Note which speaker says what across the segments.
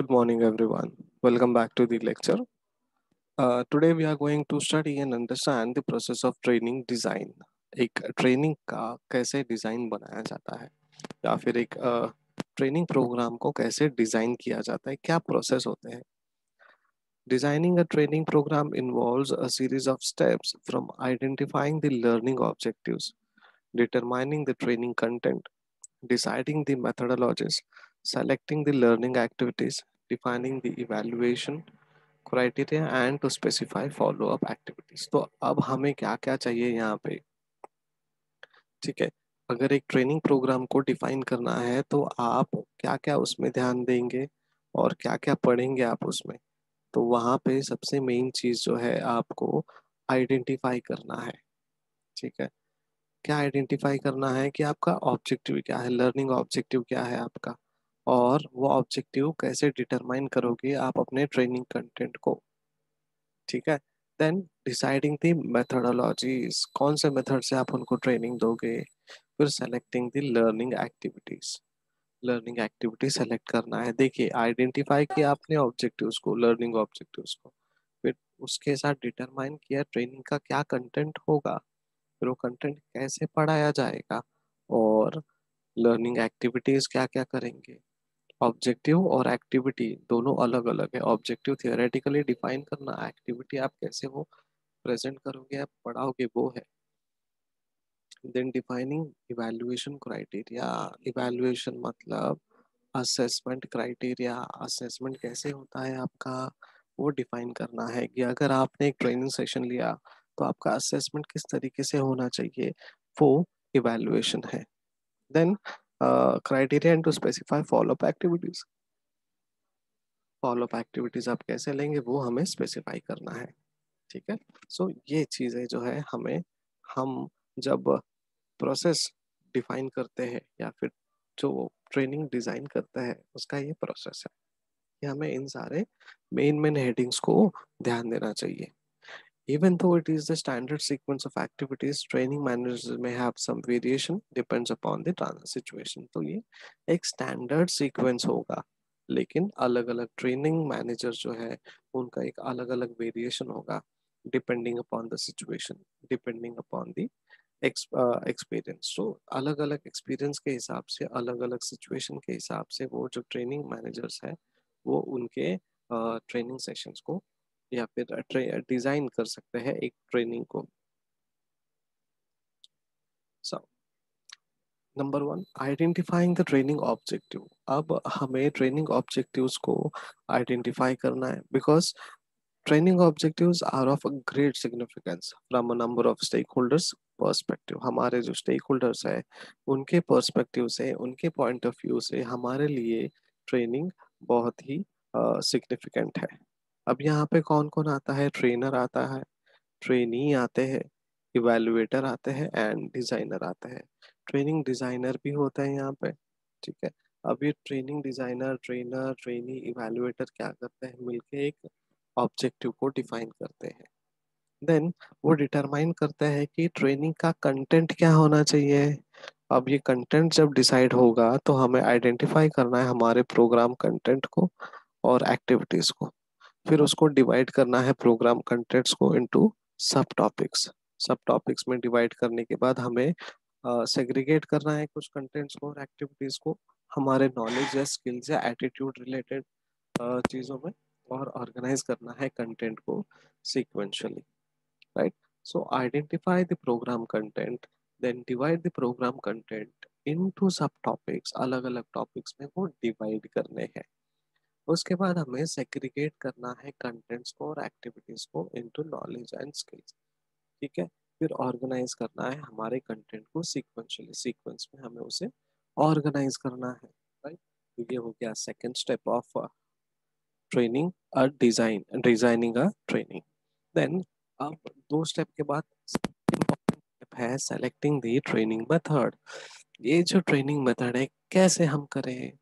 Speaker 1: Good morning, everyone. Welcome back to the lecture. Uh, today we are going to study and understand the process of training design. एक training का कैसे design बनाया जाता है या फिर एक ट्रेनिंग uh, प्रोग्राम को कैसे डिज़ाइन किया जाता है क्या प्रोसेस होते हैं Designing a training program involves a series of steps from identifying the learning objectives, determining the training content, deciding the methodologies, selecting the learning activities, defining the evaluation criteria and to specify follow up activities. तो अब हमें क्या क्या चाहिए यहाँ पे? ठीक है, अगर एक ट्रेनिंग प्रोग्राम को डिफाइन करना है तो आप क्या क्या उसमें ध्यान देंगे और क्या क्या पढ़ेंगे आप उसमें? तो वहाँ पे सबसे मेन चीज़ जो है आपको आइडेंटिफाई करना है। ठीक है, क्या आइडेंटिफाई करना है कि आपका ऑब्जेक्टिव क्या है? लर्निंग ऑब्जेक्टिव क्या है आपका? और वो ऑब्जेक्टिव कैसे डिटरमाइन करोगे आप अपने ट्रेनिंग कंटेंट को? ठीक है? देन डिसाइडिंग द मेथडोलॉजीज कौन से मेथड से आप उनको ट्रेनिंग दोगे? फिर selecting the learning activities learning activity select करना है। देखिए आइडेंटिफाई किया आपने ऑब्जेक्टिव्स को लर्निंग ऑब्जेक्टिव्स को। फिर उसके साथ डिटरमाइन किया ट्रेनिंग का क्या कंटेंट होगा। फिर वो कंटेंट कैसे पढ़ाया जाएगा? और लर्निंग एक्टिविटीज़ क्या क्या करेंगे? ऑब्जेक्टिव और एक्टिविटी दोनों अलग अलग है। ऑब्जेक्टिव थियोरेटिकली डिफाइन करना एक्टिविटी आप कैसे वो प्रेजेंट करोगे, आप पढ़ाओगे, वो है। Then defining evaluation criteria evaluation मतलब असेसमेंट क्राइटेरिया असेसमेंट कैसे होता है आपका, वो डिफाइन करना है कि अगर आपने एक ट्रेनिंग सेशन लिया तो आपका असेसमेंट किस तरीके से होना चाहिए, वो इवेल्युएशन है। Then criteria and to specify follow up activities follow up activities आप कैसे लेंगे वो हमें स्पेसिफाई करना है। ठीक है? सो so, ये चीज़ें जो है हमें हम जब प्रोसेस डिफाइन करते हैं या फिर जो ट्रेनिंग डिज़ाइन करता है उसका ये प्रोसेस है। कि हमें इन सारे मेन मेन हेडिंग्स को ध्यान देना चाहिए। Even though it is the standard sequence of activities, training managers may have some variation depends upon the situation. तो ये एक standard sequence होगा लेकिन अलग अलग ट्रेनिंग मैनेजर जो है उनका एक अलग अलग वेरिएशन होगा depending upon the situation depending upon the experience तो अलग अलग एक्सपीरियंस के हिसाब से अलग अलग सिचुएशन के हिसाब से वो जो ट्रेनिंग मैनेजर्स है वो उनके ट्रेनिंग uh, सेशंस को या फिर डिज़ाइन कर सकते हैं एक ट्रेनिंग को। Number one identifying the training objective अब हमें ट्रेनिंग ऑब्जेक्टिव्स को आइडेंटिफाई करना है because training objectives are of great significance from a number of stakeholders perspective हमारे जो स्टेक होल्डर्स है उनके पर्सपेक्टिव से उनके पॉइंट ऑफ़ व्यू से हमारे लिए ट्रेनिंग बहुत ही सिग्निफिकेंट uh, है। अब यहाँ पे कौन कौन आता है? ट्रेनर आता है, ट्रेनी आते हैं इवेलुएटर आते हैं एंड डिज़ाइनर आते हैं। ट्रेनिंग डिज़ाइनर भी होता है यहाँ पे, ठीक है? अब ये training designer, trainer, trainee evaluator क्या करते हैं? मिलके एक ऑब्जेक्टिव को डिफाइन करते हैं। देन वो डिटरमाइन करते हैं कि ट्रेनिंग का कंटेंट क्या होना चाहिए। अब ये कंटेंट जब डिसाइड होगा तो हमें आइडेंटिफाई करना है हमारे प्रोग्राम कंटेंट को और एक्टिविटीज़ को। फिर उसको डिवाइड करना है प्रोग्राम कंटेंट्स को into subtopics subtopics में डिवाइड करने के बाद हमें सेग्रीगेट uh, करना है कुछ कंटेंट्स को और एक्टिविटीज़ को हमारे नॉलेज या स्किल्स या एटीट्यूड रिलेटेड चीज़ों में और ऑर्गेनाइज करना है कंटेंट को sequentially right so identify the programme content then divide the programme content into subtopics अलग अलग टॉपिक्स में वो डिवाइड करने हैं। उसके बाद हमें सेग्रीगेट करना है कंटेंट्स को और एक्टिविटीज़ को इनटू नॉलेज एंड स्किल्स ठीक है? फिर ऑर्गेनाइज करना है हमारे कंटेंट को सीक्वेंशियली सीक्वेंस में हमें उसे ऑर्गेनाइज करना है राइट तो ये हो गया second step of training a design designing a training then अब दो स्टेप के बाद है सेलेक्टिंग द ट्रेनिंग मेथड ये जो ट्रेनिंग मेथड है, कैसे हम करें?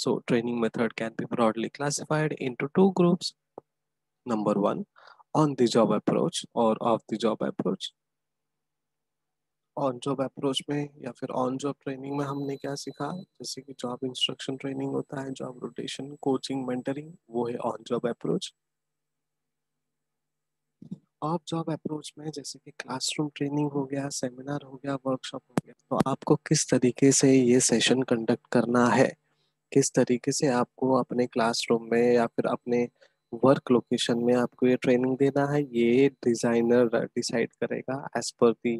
Speaker 1: So training method can be broadly classified into two groups. Number one, on the job approach or off the job approach. On job approach में या फिर ऑन जॉब ट्रेनिंग में हमने क्या सीखा जैसे कि जॉब इंस्ट्रक्शन ट्रेनिंग होता है जॉब रोटेशन कोचिंग मेंटरिंग वो है on job approach off job approach में जैसे कि क्लासरूम ट्रेनिंग हो गया सेमिनार हो गया वर्कशॉप हो गया तो आपको किस तरीके से ये सेशन कंडक्ट करना है किस तरीके से आपको अपने क्लासरूम में या फिर अपने वर्क लोकेशन में आपको ये ट्रेनिंग देना है, ये डिज़ाइनर डिसाइड करेगा as per the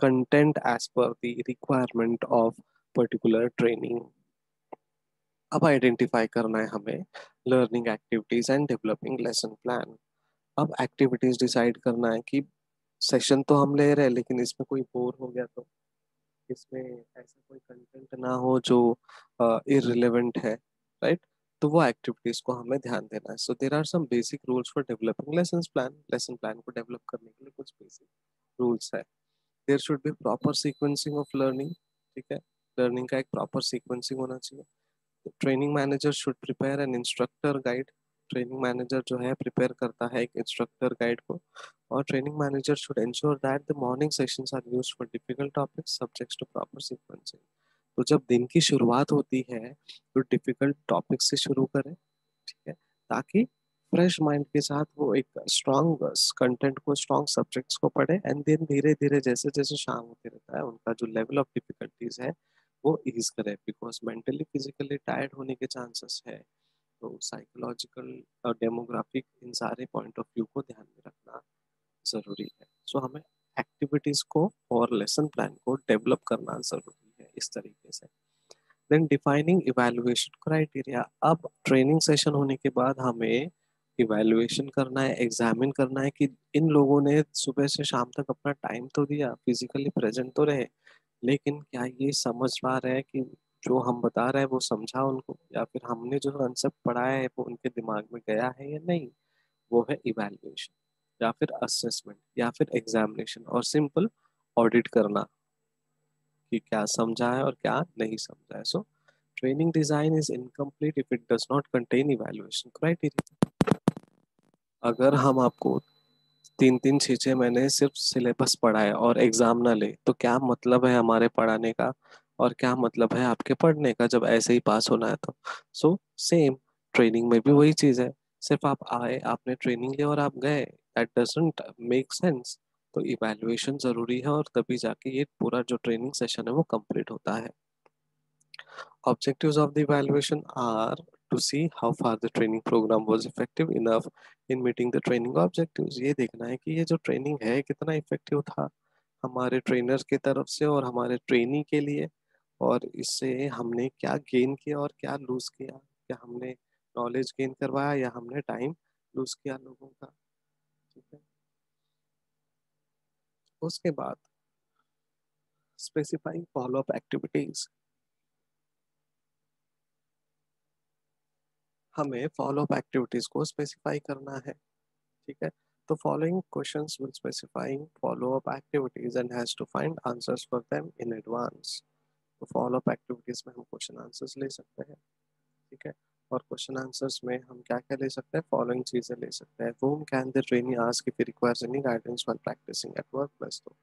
Speaker 1: content as per the requirement of particular training अब आइडेंटिफाई करना है हमें learning activities and developing lesson plan अब एक्टिविटीज़ डिसाइड करना है कि सेशन तो हम ले रहे हैं, लेकिन इसमें कोई बोर हो गया तो? इसमें ऐसा कोई कंटेंट ना हो जो इररिलेवेंट uh, है राइट तो वो एक्टिविटीज़ को हमें ध्यान देना है। So there are some basic rules for developing lesson plan lesson plan को डेवलप करने के लिए कुछ बेसिक रूल्स है। There should be proper sequencing of learning ठीक है? लर्निंग का एक प्रॉपर सीक्वेंसिंग होना चाहिए। Training manager should prepare an instructor guide training manager जो है प्रिपेयर करता है एक इंस्ट्रक्टर गाइड को। और training manager should ensure that the morning sessions are used for difficult topics subjects to proper sequencing तो जब दिन की शुरुआत होती है तो डिफ़िकल्ट टॉपिक से शुरू करें, ठीक है? ताकि फ्रेश माइंड के साथ वो एक स्ट्रॉन्ग कंटेंट को स्ट्रॉन्ग सब्जेक्ट्स को पढ़े एंड देन धीरे धीरे जैसे जैसे शाम होते रहता है, उनका जो लेवल ऑफ़ डिफिकल्टीज है, वो ईज करे बिकॉज़ मेंटली फिजिकली टायर्ड होने के चांसेस है। तो साइकोलॉजिकल और डेमोग्राफिक इन सारे पॉइंट ऑफ़ व्यू को ध्यान में रखना ज़रूरी है। सो so, हमें एक्टिविटीज़ को और लेसन प्लान को डेवलप करना ज़रूरी है इस तरीके से। देन डिफाइनिंग इवेल्युएशन क्राइटेरिया अब ट्रेनिंग सेशन होने के बाद हमें इवेलुएशन करना है एग्जामिन करना है कि इन लोगों ने सुबह से शाम तक अपना टाइम तो दिया फिजिकली प्रेजेंट तो रहे लेकिन क्या ये समझ पा रहे हैं कि जो हम बता रहे हैं, वो समझा उनको या फिर हमने जो कंसेप्ट पढ़ाया है, वो उनके दिमाग में गया है या नहीं, वो है इवेल्युएशन या फिर असेसमेंट या फिर एग्जामिनेशन और सिंपल ऑडिट करना कि क्या समझा है और क्या नहीं समझा है। So training design is incomplete if it does not contain evaluation criteria अगर हम आपको तीन तीन छः छः महीने सिर्फ़ सिलेबस पढ़ाए और एग्ज़ाम ना ले तो क्या मतलब है हमारे पढ़ाने का? और क्या मतलब है आपके पढ़ने का जब ऐसे ही पास होना है तो। सो सेम ट्रेनिंग में भी वही चीज़ है। सिर्फ़ आप आए, आपने ट्रेनिंग ली और आप गए। दैट डजेंट मेक सेंस तो इवेल्युएशन ज़रूरी है और तभी जाके ये पूरा जो ट्रेनिंग सेशन है वो कंप्लीट होता है। Objectives of the evaluation are to see how far the training program was effective enough in meeting the training objectives ये देखना है कि ये जो ट्रेनिंग है कितना इफ़ेक्टिव था। हमारे ट्रेनर्स की तरफ़ से और हमारे ट्रेनी के लिए। और इससे हमने क्या गेन किया और क्या लूज किया? क्या हमने नॉलेज गेन करवाया या हमने टाइम लूज किया लोगों का? ठीक है? उसके बाद स्पेसिफाइंग फॉलो अप एक्टिविटीज़ हमें फॉलो अप एक्टिविटीज़ को स्पेसिफाई करना है। ठीक है? तो following questions will specifying follow up activities and has to find answers for them in advance तो फॉलो अप एक्टिविटीज़ में हम क्वेश्चन आंसर्स ले सकते हैं, ठीक है? और क्वेश्चन आंसर्स में हम क्या क्या ले सकते हैं? फॉलोइंग चीज़ें ले सकते हैं। whom can the trainee ask if requires any guidance while practising at workplace तो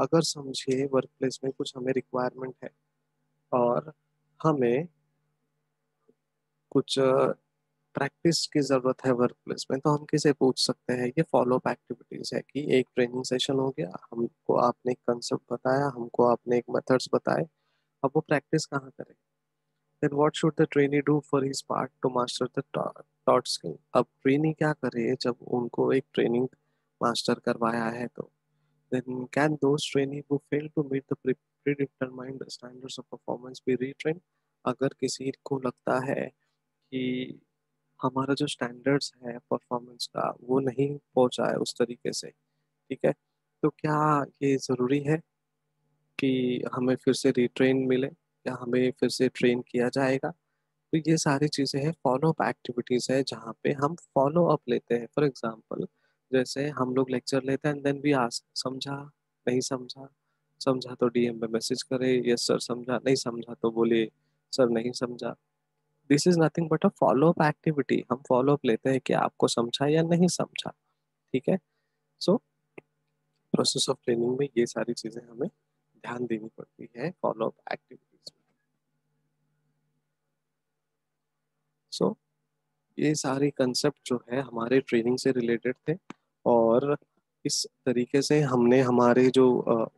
Speaker 1: अगर समझिए वर्क प्लेस में कुछ हमें रिक्वायरमेंट है और हमें कुछ प्रैक्टिस की ज़रूरत है वर्क प्लेस में तो हम किसे पूछ सकते हैं? ये फॉलो अप एक्टिविटीज़ है कि एक ट्रेनिंग सेशन हो गया, हमको आपने एक कंसेप्ट बताया, हमको आपने एक मेथड्स बताए अब वो प्रैक्टिस कहाँ करें? Then what should the trainee do for his part to master that skill अब ट्रेनी क्या करे जब उनको एक ट्रेनिंग मास्टर करवाया है तो? Then can the training who fail to meet determined standards of performance be retrain अगर किसी को लगता है कि हमारा जो स्टैंडर्ड्स है परफॉर्मेंस का वो नहीं पहुँचा है उस तरीके से, ठीक है? तो क्या ये ज़रूरी है? कि हमें फिर से रिट्रेन मिले या हमें फिर से ट्रेन किया जाएगा। तो ये सारी चीज़ें हैं फॉलो अप एक्टिविटीज़ है जहाँ पे हम फॉलो अप लेते हैं। फॉर एग्जांपल जैसे हम लोग लेक्चर लेते हैं एंड देन भी आस्क समझा, नहीं समझा? समझा तो डीएम पे मैसेज करे यस सर समझा, नहीं समझा तो बोले सर नहीं समझा। This is nothing but a follow up activity हम फॉलो अप लेते हैं कि आपको समझा या नहीं समझा। ठीक है? सो प्रोसेस ऑफ़ ट्रेनिंग में ये सारी चीज़ें हमें ध्यान देनी पड़ती है फॉलो अप एक्टिविटीज़ में। सो ये सारे कंसेप्ट जो है हमारे ट्रेनिंग से रिलेटेड थे और इस तरीके से हमने हमारे जो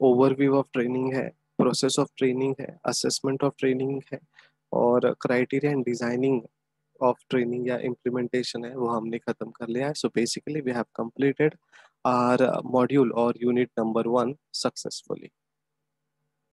Speaker 1: ओवरव्यू ऑफ़ ट्रेनिंग है प्रोसेस ऑफ़ ट्रेनिंग है असेसमेंट ऑफ़ ट्रेनिंग है और criteria and designing of training या इम्प्लीमेंटेशन है वो हमने खत्म कर लिया है। So basically we have completed our module और यूनिट नंबर वन सक्सेसफुली